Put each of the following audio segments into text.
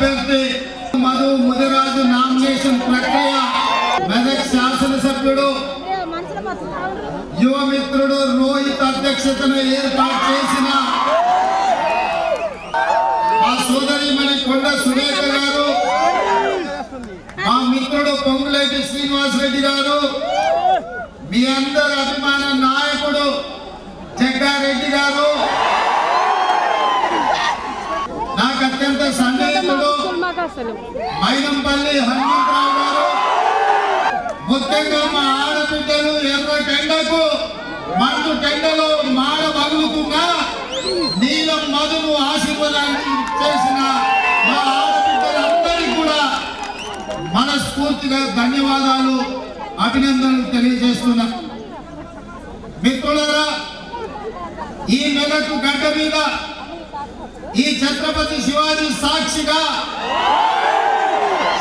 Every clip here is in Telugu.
అభ్యర్థి మధు ముదిరాజు నామినేషన్ ప్రక్రియ మెదక్ శాసనసభ్యుడు యువమిత్రుడు యువ మిత్రుడు రోహిత్ అధ్యక్షతను ఏర్పాటు చేసిన మా సోదరిమణి కొండ సురేఖ గారు మా మిత్రుడు పొంగులేటి శ్రీనివాసరెడ్డి గారు మీ అందరి అభిమాన నాయకుడు జగ్గారెడ్డి గారు సన్నిహితుడు అసలు మైనంపల్లి హనుమంతరావు గారు ముఖ్యంగా మా ఆడబిడ్డలు ఎర్ర టెండకు మండు టెండలో మాడ పగులుతున్నా నీలం మధును ఆశీర్వాదాన్ని చేసిన మా ఆడబిడ్డలందరికీ కూడా మనస్ఫూర్తిగా ధన్యవాదాలు అభినందనలు తెలియజేస్తున్నా. మిత్రులరా ఈ మెదకు గడ్డ మీద ఈ ఛత్రపతి శివాజీ సాక్షిగా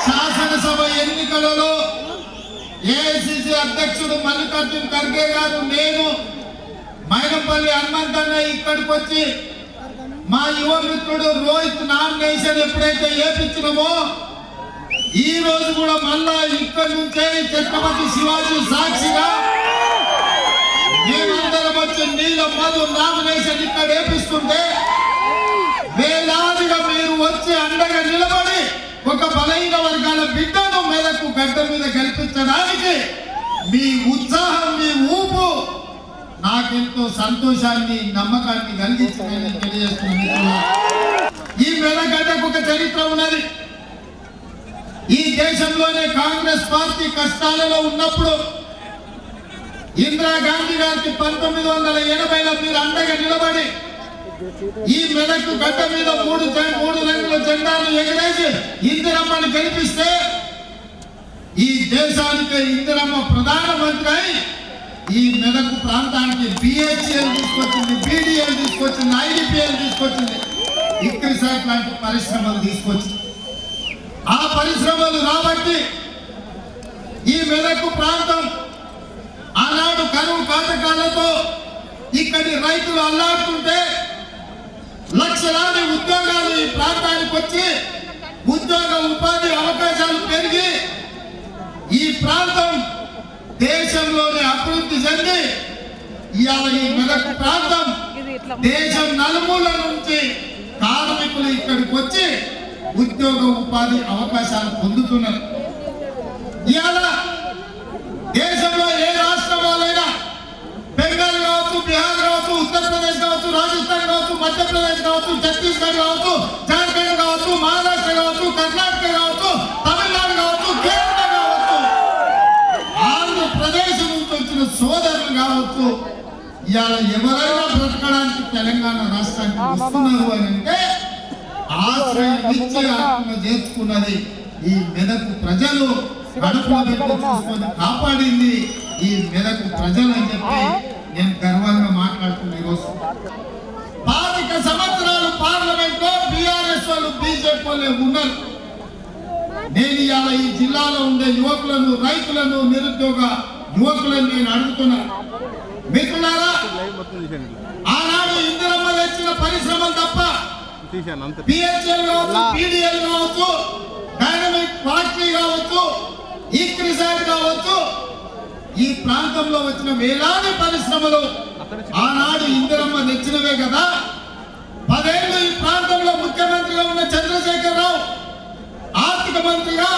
శాసనసభ ఎన్నికలలో ఏఐసిసి అధ్యక్షుడు మల్లికార్జున్ ఖర్గే గారు నేను మైనంపల్లి హనుమంతన్న ఇక్కడికి వచ్చి మా యువ మిత్రుడు రోహిత్ నామినేషన్ ఎప్పుడైతే ఏపించినామో ఈ రోజు కూడా మళ్ళా ఇక్కడి నుంచే ఛత్రపతి శివాజీ సాక్షిగా మేమందరం వచ్చి నీళ్ళ మధు నామినేషన్ ఇక్కడ ఏపిస్తుంటే వేలాదిగా మీరు వచ్చి అండగా నిలబడి ఒక బలహీన వర్గాల బిడ్డను మెదకు గడ్డ మీద కల్పించడానికి మీ ఉత్సాహం మీ ఊపు నాకెంతో సంతోషాన్ని నమ్మకాన్ని కలిగించిందని తెలియజేస్తున్న ఈ మెదగడ్డకు ఒక చరిత్ర ఉన్నది. ఈ దేశంలోనే కాంగ్రెస్ పార్టీ కష్టాలలో ఉన్నప్పుడు ఇందిరాగాంధీ గారికి పంతొమ్మిది వందల ఎనభైలో మీరు అండగా నిలబడి ఈ మెదకు గడ్డ మీద మూడు మూడు రంగుల జెండాను ఎగరేసి ఇందిరమ్మని గెలిపిస్తే ఈ దేశానికి ఇందిరమ్మ ప్రధానమంత్రి అయి ఈ మెదకు ప్రాంతానికి బిహెచ్ఎల్ తీసుకొచ్చింది బీడీఎల్ తీసుకొచ్చింది ఐడిపిఎల్ తీసుకొచ్చింది. ఇక్రిసాట్ లాంటి పరిశ్రమలు తీసుకొచ్చింది ఆ పరిశ్రమలు రాబట్టి ఈ మెదకు ప్రాంతం ఆనాడు కరువు కాటకాలతో ఇక్కడి రైతులు అల్లాడుతుంటే లక్షలాది ఉద్యోగాలు ఈ ప్రాంతానికి వచ్చి ఉద్యోగ ఉపాధి అవకాశాలు పెరిగి ఈ ప్రాంతం దేశంలోనే అభివృద్ధి చెంది ఇవాళ ఈ మెదక్ ప్రాంతం దేశం నలుమూల నుంచి కార్మికులు ఇక్కడికి వచ్చి ఉద్యోగ ఉపాధి అవకాశాలు పొందుతున్నారు. ఇవాళ దేశంలో ఏ రాష్ట్రం వాళ్ళైనా బెంగాల్ కావచ్చు బీహార్ కావచ్చు ఉత్తరప్రదేశ్ కావచ్చు రాజస్థాన్ కావచ్చు మధ్యప్రదేశ్ కావచ్చు ఛత్తీస్గఢ్ కావచ్చు జార్ఖండ్ కావచ్చు మహారాష్ట్ర కావచ్చు కర్ణాటక ఇవాళ ఎవరైనా బ్రతకడానికి తెలంగాణ రాష్ట్రానికి వస్తున్నారు అని అంటే ఆశ్రయం ఇచ్చి ఆత్మ చేర్చుకున్నది ఈ మెదకు ప్రజలు. చూసుకొని కాపాడింది ఈ మెదకు ప్రజలు అని చెప్పి నేను గర్వంగా మాట్లాడుతున్నా ఈరోజు. పాతిక సంవత్సరాలు పార్లమెంట్లో బీఆర్ఎస్ వాళ్ళు బీజేపీ వాళ్ళు ఉన్నారు. నేను ఇవాళ ఈ జిల్లాలో ఉండే యువకులను రైతులను నిరుద్యోగ యువకులను నేను అడుగుతున్నా. మిత్రులారా ఆనాడు ఇందిరమ్మ తెచ్చిన పరిశ్రమలు తప్ప తీశాను అంతే. పిహెచ్ఎల్ కావచ్చు పీడిఎల్ కావచ్చు డైనమిక్ ఫ్యాక్టరీ కావచ్చు ఈక్రిసైడ్ కావచ్చు ఈ ప్రాంతంలో వచ్చిన వేలాది పరిశ్రమలు ఆనాడు ఇందిరమ్మ తెచ్చినవే కదా. పదేళ్ళు ఈ ప్రాంతంలో ముఖ్యమంత్రిగా ఉన్న చంద్రశేఖర్ రావు ఆర్థిక మంత్రిగా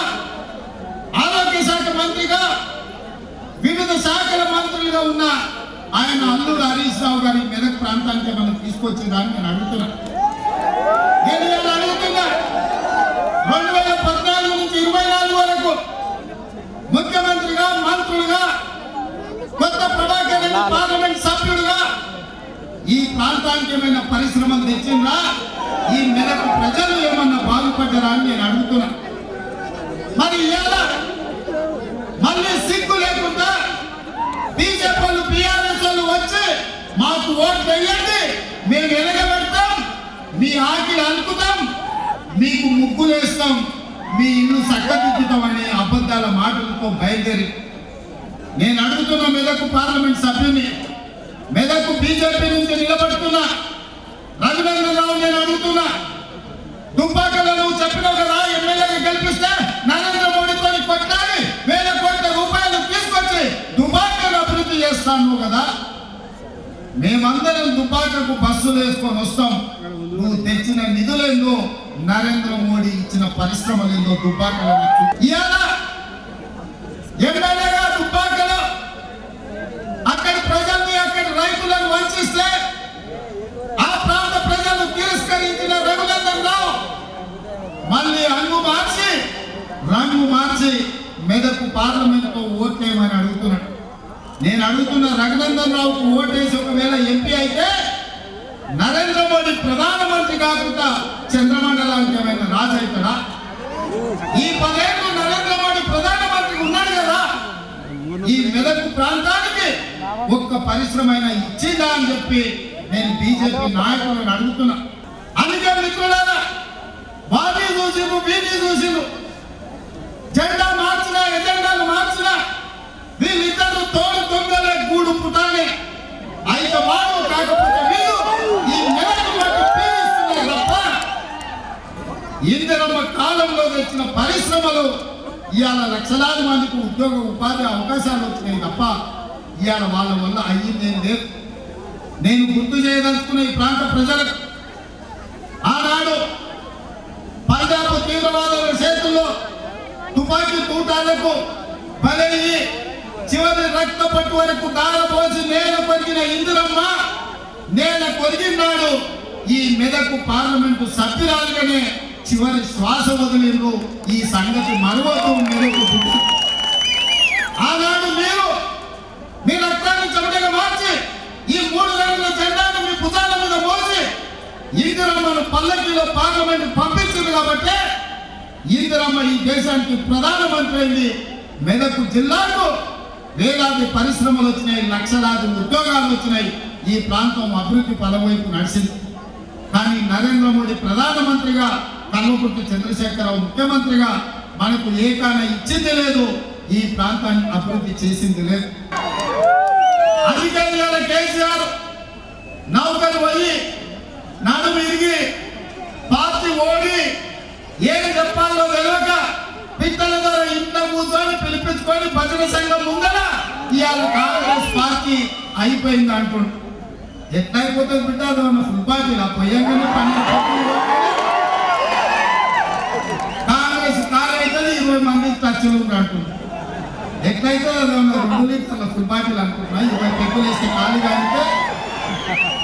ఆరోగ్య శాఖ మంత్రిగా వివిధ శాఖల మంత్రులుగా ఉన్న ఆయన అల్లుడు హరీష్ రావు గారి మెదక్ ప్రాంతానికి మనం తీసుకొచ్చేదాన్ని నేను అడుగుతున్నాను నేను అడుగుతున్నా. రెండు వేల పద్నాలుగు నుంచి ఇరవై నాలుగు వరకు ముఖ్యమంత్రిగా మంత్రులుగా కొత్త ప్రభాకర్ పార్లమెంట్ సభ్యుడుగా ఈ ప్రాంతానికి పరిశ్రమలు తెచ్చిందా? ఈ మెదక్ ప్రజలు ఏమన్నా బాగుపడ్డారా అని నేను అడుగుతున్నా. మరి ఇలా మళ్ళీ సిగ్గు లేకుండా బీజేపీ పిఆర్ఎస్ మాకు ఓటు వేయండి. మేము ఎలగబెడతాం మీ ఆకిలు అనుకుతాం మీకు ముగ్గులు వేస్తాం మీ ఇల్లు చక్కదిద్దుతామని అబద్ధాల మాటలతో బయలుదేరి. నేను అడుగుతున్న మెదకు పార్లమెంట్ సభ్యుని మెదకు బీజేపీ నుంచి నిలబడుతున్నా రఘునందన్ రావు నేను అడుగుతున్నా. దుబ్బాకలో నువ్వు చెప్పినావు కదా ఎమ్మెల్యేగా గెలిపిస్తే నరేంద్ర మోడీతో కొట్టాలి వేల కోట్ల రూపాయలు తీసుకొచ్చి దుబాకలు అభివృద్ధి చేస్తాను కదా. మేమందరం దుపాకకు బస్సులు వేసుకొని వస్తాం. నువ్వు తెచ్చిన నిధులేందో నరేంద్ర మోడీ ఇచ్చిన పరిశ్రమలేందో దుబ్బాకలో ఇవాళ ఎమ్మెల్యేగా దుబ్బాకలో అక్కడి ప్రజల్ని అక్కడి రైతులను వంచిస్తే ఆ ప్రాంత ప్రజలు తిరస్కరించిన రఘునందన్ రావు మళ్ళీ అంగు మార్చి రంగు మార్చి మెదకు పార్లమెంట్తో ఓట్లేయమని అడుగుతున్నాడు. నేను అడుగుతున్న రఘునందన్ రావుకు ఓటేసి ఒకవేళ ఎంపీ అయితే నరేంద్ర మోడీ ప్రధానమంత్రి కాకుండా చంద్రమండలానికి ఏమైనా రాజు అవుతాడా ఈ పదేళ్ళు నరేంద్ర మోడీ ప్రధానమంత్రి ఉన్నాడు కదా. ఈ మెదక్ ప్రాంతానికి ఒక్క పరిశ్రమ అయినా ఇచ్చిందా అని చెప్పి నేను బీజేపీ నాయకులను అడుగుతున్నా. అందుకే మిత్రులారా వాటి చూసిండు వీటి చూసిండు జెండా మార్చినా ఎజెండాలు మార్చినా వీళ్ళిద్దరు తోడు దొంగలే గూడు పుటానే అయితే వాడు కాకపోతే ఈ పీడిస్తున్నారు తప్ప ఇందిరమ్మ కాలంలో తెచ్చిన పరిశ్రమలు ఇవాళ లక్షలాది మందికి ఉద్యోగ ఉపాధి అవకాశాలు వచ్చినాయి తప్ప ఇవాళ వాళ్ళ వల్ల అయ్యిందేం లేదు. నేను గుర్తు చేయదలుచుకున్న ఈ ప్రాంత ప్రజలకు ఆనాడు పంజాబ్ తీవ్రవాదుల చేతుల్లో తుపాకీ తూటాలకు బలయ్యి చివరి రక్త పట్టు వరకు కాలపోసి నేల కొరిగిన ఇందిరమ్మ నేల కొరిగినాడు ఈ మెదకు పార్లమెంటు సభ్యురాలుగానే చివరి శ్వాస వదిలిండ్రు. ఈ సంగతి మరవద్దు మెదకు ఆనాడు మీరు మీ రక్తాన్ని చెమటగా మార్చి ఈ మూడు రంగుల జెండాను మీ భుజాల మీద మోసి ఇందిరమ్మను పల్లకిలో పార్లమెంట్ పంపించింది కాబట్టి ఇందిరమ్మ ఈ దేశానికి ప్రధానమంత్రి అయింది. మెదకు జిల్లాకు వేలాది పరిశ్రమలు వచ్చినాయి లక్షలాది ఉద్యోగాలు వచ్చినాయి. ఈ ప్రాంతం అభివృద్ధి పదవైపు నడిచింది. కానీ నరేంద్ర మోడీ ప్రధానమంత్రిగా కల్వకుర్తి చంద్రశేఖరరావు ముఖ్యమంత్రిగా మనకు ఏకాన ఇచ్చింది లేదు. ఈ ప్రాంతాన్ని అభివృద్ధి చేసింది లేదు. అధికారుల కేసీఆర్ నౌకరు పోయి నడుము ఇరిగి పార్టీ ఓడి ఏం చెప్పాలో తెలియక పిట్టల ద్వారా ఇంట్లో కూర్చొని పిలిపించుకొని భజన సంఘం ముందర ఇవాళ కాంగ్రెస్ పార్టీ అయిపోయింది అంటుండు. ఎట్లా అయిపోతుంది బిడ్డ? అది ఉన్న ఫుల్ పార్టీ ఆ పోయంగానే కాంగ్రెస్ కారు అవుతుంది ఇరవై మంది టచ్లు ఉంది అంటుంది ఎట్లయితే అది రెండు లీటర్ల ఫుల్ పార్టీలు అనుకుంటున్నా ఇరవై పెక్కులు వేస్తే ఖాళీ అంటే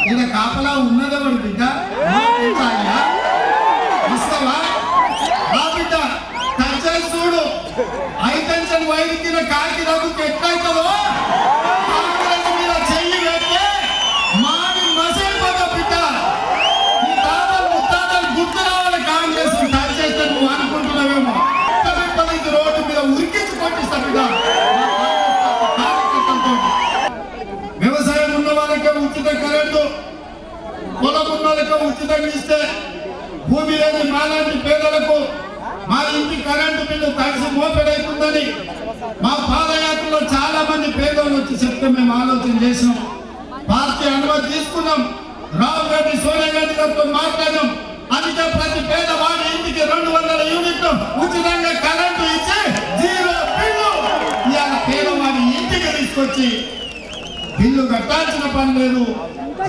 ఈయన కాపలా ఉన్నదే ఉన్నదెవడు బిడ్డ. చాలియా? ఇస్తావా బిడ్డ. చూడు ఐటెన్షన్ వైద్యుల కాకి రఘుకి ఎట్లయితుందో చెయ్యి ఈ నువ్వు అనుకుంటున్నావేమో. రోడ్డు మీద వ్యవసాయం ఉన్న వాళ్ళకే ఉచిత కరెంటు పొలం ఉన్న వాళ్ళకే ఉచితంగా ఇస్తే భూమి లేని మాలాంటి పేదలకు ఇంటి కరెంటు బిల్లు తగ్గి మోపెడైతుందని మా పాదయాత్రలో చాలా మంది పేదలు వచ్చి చెప్తే మేము ఆలోచన చేసినాం. పార్టీ అనుమతి తీసుకున్నాం. రాహుల్ గాంధీ సోనియా గాంధీ గారితో మాట్లాడాం అందుకే ప్రతి పేదవాడి ఇంటికి రెండు వందల యూనిట్లు ఉచితంగా కరెంటు ఇచ్చి జీరో బిల్లు ఇవాళ పేదవాడి ఇంటికి తీసుకొచ్చి బిల్లు కట్టాల్సిన పని లేదు.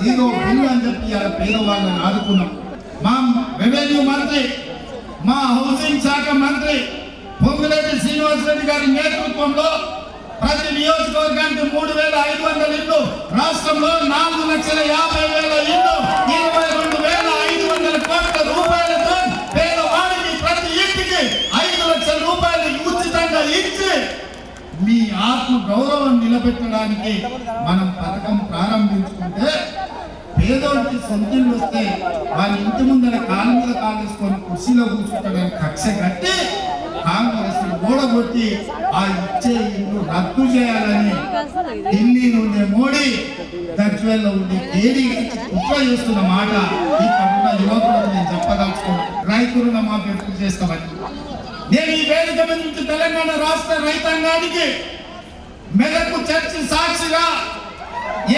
జీరో బిల్లు అని చెప్పి ఇవాళ పేదవాళ్ళని ఆదుకున్నాం. మా రెవెన్యూ మంత్రి మా హౌసింగ్ శాఖ మంత్రి పొంగులేటి శ్రీనివాసరెడ్డి గారి నేతృత్వంలో ప్రతి నియోజకవర్గానికి మూడు వేల ఐదు వందల ఇల్లు రాష్ట్రంలో నాలుగు లక్షల యాభై వేల ఇల్లు ఇరవై రెండు వేల ఐదు వందల కోట్ల రూపాయలతో పేదవాడికి ప్రతి ఇంటికి ఐదు లక్షల రూపాయలు ఉచితంగా ఇచ్చి మీ ఆత్మ గౌరవం నిలబెట్టడానికి మనం పథకం ప్రారంభించుకుంటే పేదోడికి సొంత ఇల్లు వస్తే వాళ్ళ ఇంటి ముందర కాలు మీద కాలుసుకొని కుర్చీలో కూర్చుంటాడని కక్ష కట్టి కాంగ్రెస్ ఓడగొట్టి ఆ ఇచ్చే ఇల్లు రద్దు చేయాలని ఢిల్లీ నుండి మోడీ గజ్వేల్లో ఉండి కేడీ కుట్ర చేస్తున్న మాట ఇక్కడ ఉన్న యువకులకు నేను చెప్పదలుచుకున్నాను రైతు రుణమాఫీ ఎప్పుడు చేస్తామని నేను ఈ వేదిక మీద నుంచి తెలంగాణ రాష్ట్ర రైతాంగానికి మెదకు చర్చి సాక్షిగా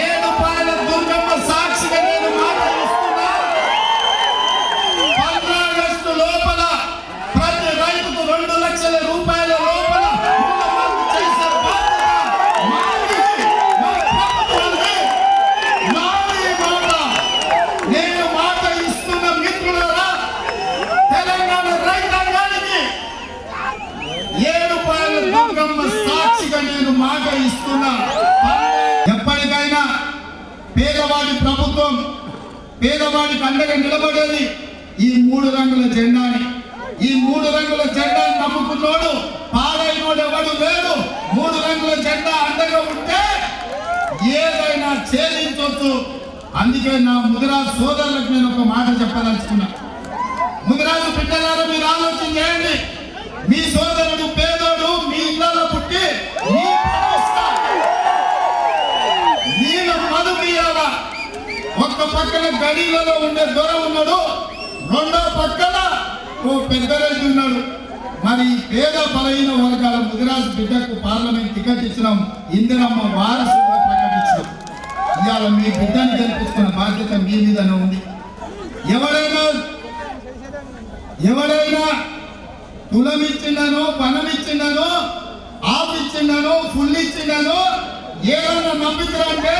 ఏడు పాయల దుర్గమ్మ సాక్షిగా నేను మాట పేదవాడికి అండగా నిలబడేది ఈ మూడు రంగుల జెండాని. ఈ మూడు రంగుల జెండాని నమ్ముకున్నోడు పాడైనోడు ఎవడు లేడు. మూడు రంగుల జెండా అండగా ఉంటే ఏదైనా ఛేదించవచ్చు అందుకే నా ముదిరాజు సోదరులకు నేను ఒక మాట చెప్పదలుచుకున్నా. ముదిరాజు బిడ్డలారా మీరు ఆలోచన చేయండి. మీ సోదరుడు పేదోడు మీ ఇళ్ళలో పుట్టి మీ మధు నేను పక్కన గడిలలో ఉండే దొర ఉన్నాడు రెండో పక్కన ఓ పెద్ద రైతు ఉన్నాడు. మరి పేద బలహీన వర్గాల ముదిరాజు బిడ్డకు పార్లమెంట్ టికెట్ ఇచ్చినాం ఇందిరమ్మ వారసుగా ప్రకటించినాం ఇవాళ మీ బిడ్డని గెలిపిస్తున్న బాధ్యత మీ మీదనే ఉంది. ఎవరైనా ఎవరైనా కులం ఇచ్చిండనో పనం ఇచ్చిండనో ఆఫ్ ఇచ్చిండనో ఫుల్ ఇచ్చిండనో ఏదైనా నమ్మించారంటే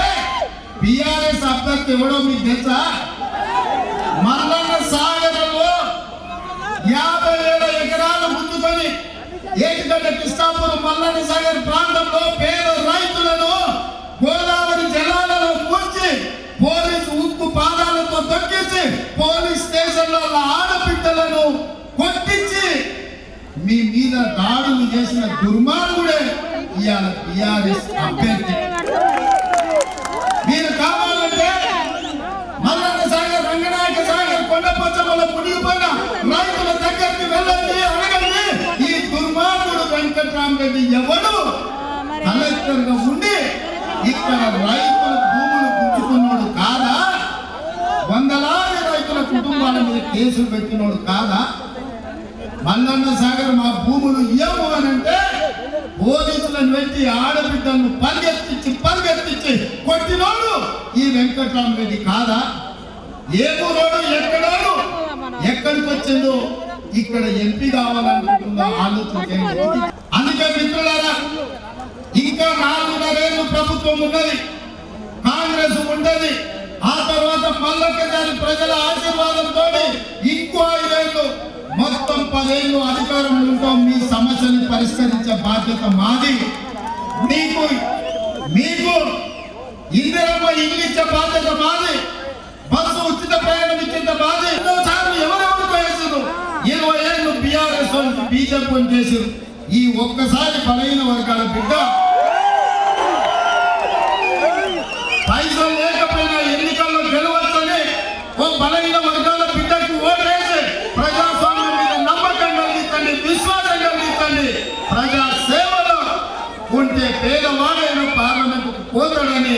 బిఆర్ఎస్ అభ్యర్థి ఎవడో మీకు తెలుసా? మల్లన్న సాగరంలో యాభై వేల ఎకరాలు ముందుకొని ఏటిగడ్డ కృష్ణాపురం మల్లన్న సాగర్ ప్రాంతంలో పేద రైతులను గోదావరి జలాలలో ముంచి పోలీసు ఉక్కు పాదాలతో తొక్కించి పోలీస్ స్టేషన్లో ఆడపిట్టలను కొట్టించి మీ మీద దాడులు చేసిన దుర్మార్గుడే ఇవాళ టిఆర్ఎస్ అభ్యర్థి. వెంకట్రామరెడ్డి ఎవడు కలెక్టర్గా ఉండి ఇక్కడ రైతుల భూములు గుంజుకున్నాడు కాదా? వందలాది రైతుల కుటుంబాల మీద కేసులు పెట్టినోడు కాదా? మల్లన్న సాగర్ మా భూములు ఇయ్యము అని అంటే పోలీసులను పెట్టి ఆడబిడ్డలను పరిగెత్తించి పరిగెత్తించి కొట్టినోడు ఈ వెంకట్రామరెడ్డి కాదా? ఏ ఊరోడు ఎక్కడోడు? ఎక్కడికి వచ్చిందో ఇక్కడ ఎంపీ కావాలనుకుంటుందో ఆలోచన మిత్రులారా ఇంకా నాలుగున్నరేళ్ళు ప్రభుత్వం ఉన్నది కాంగ్రెస్ ఉండదు ఆ తర్వాత మల్లొక్కసారి ప్రజల ఆశీర్వాదంతో ఇంకో ఐదేళ్ళు మొత్తం పదేళ్ళు అధికారంలో ఉంటాం మీ సమస్యని పరిష్కరించే బాధ్యత మాది. మీకు మీకు ఇందిరమ్మ ఇల్లు ఇచ్చే బాధ్యత మాది బస్సు ఉచిత ప్రయాణం ఇచ్చిన బాధ్యత ఎన్నోసార్లు ఎవరెవరు వేసారు ఇరవై ఏళ్ళు బీఆర్ఎస్ వాళ్ళకి బీజేపీ చేసారు ఈ ఒక్కసారి బలైన వర్గాల బిడ్డ పైసలు లేకపోయినా ఎన్నికల్లో గెలవచ్చని ఓ బలహీన వర్గాల బిడ్డకు ఓటేసి ప్రజాస్వామ్యం మీద నమ్మకం కలిగించండి విశ్వాసం కలిగించండి ప్రజా సేవలో ఉంటే పేదవాడైన పార్లమెంటుకు పోతాడని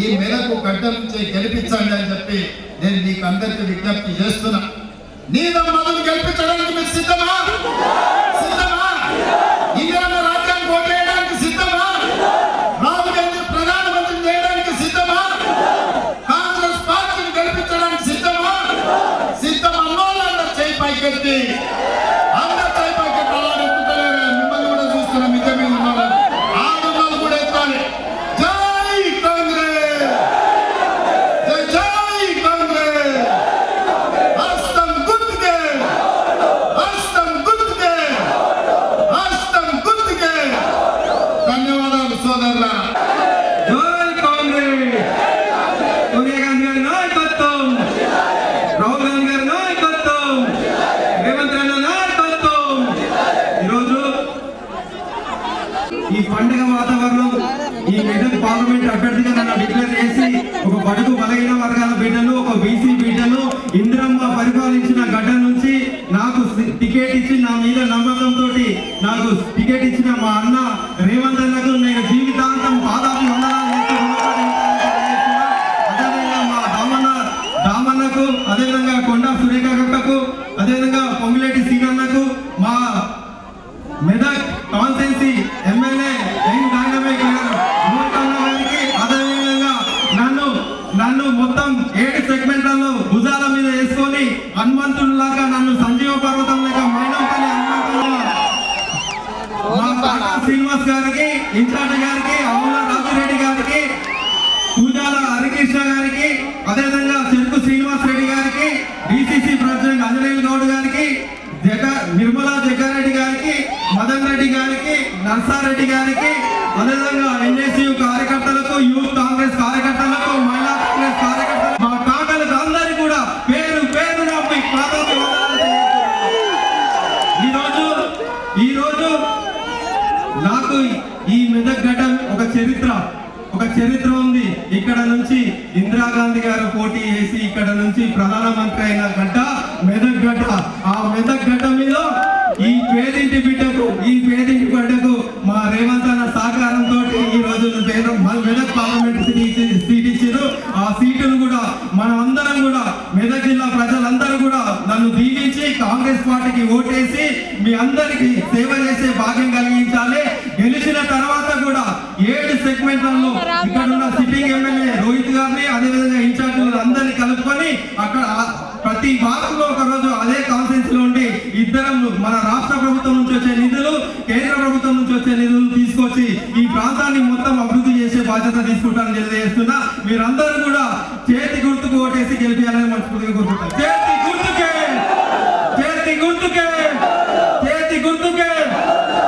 ఈ మేరకు గడ్డ నుంచి గెలిపించండి అని చెప్పి నేను మీకు అందరికీ విజ్ఞప్తి చేస్తున్నా. నీలం మధుని గెలిపించడానికి మీరు సిద్ధమా సిద్ధమా? హనుమంతుడిలాగా నన్ను సంజీవ పర్వతం లేక మైనంపల్లి హనుమంతుడిగా మా కాకా శ్రీనివాస్ గారికి ఇన్ఛార్జ్ గారికి అవుల రాజిరెడ్డి గారికి పూజాల హరికృష్ణ గారికి అదేవిధంగా చెరుకు శ్రీనివాస్ రెడ్డి గారికి డిసిసి ప్రెసిడెంట్ అంజనేయులు గౌడ్ గారికి జగ నిర్మలా జగ్గారెడ్డి గారికి మదన్ రెడ్డి గారికి నర్సారెడ్డి గారికి అదేవిధంగా ఎన్ఎస్యు కార్యకర్తలకు యూత్ కాంగ్రెస్ కార్యకర్తలకు మహిళా కాంగ్రెస్ కార్యకర్తలకు మా కాకలకు అందరికీ కూడా పేరు పేరు మీ పాదాలకు వందనాలు తెలియజేస్తున్నాను. ఈరోజు ఈరోజు నాకు ఈ మెదక్ గడ్డ ఒక చరిత్ర ఒక చరిత్ర ఉంది ఇక్కడ నుంచి ఇందిరాగాంధీ గారు పోటీ చేసి ఇక్కడ నుంచి ప్రధానమంత్రి అయిన గడ్డ మెదక్ గడ్డ ఆ మెదక్ గడ్డ మీద ఈ పేదింటి బిడ్డకు ఈ పేదింటి బిడ్డకు మా రేవంత్ అన్న సహకారంతో ఈ రోజు మెదక్ పార్లమెంట్ సీట్ ఇచ్చారు. ఆ సీటును కూడా మనం అందరం కూడా మెదక్ జిల్లా ప్రజలందరూ కూడా నన్ను దీవించి కాంగ్రెస్ పార్టీకి ఓటేసి మీ అందరికి సేవ చేసే భాగ్యం కలిగి